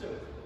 Two.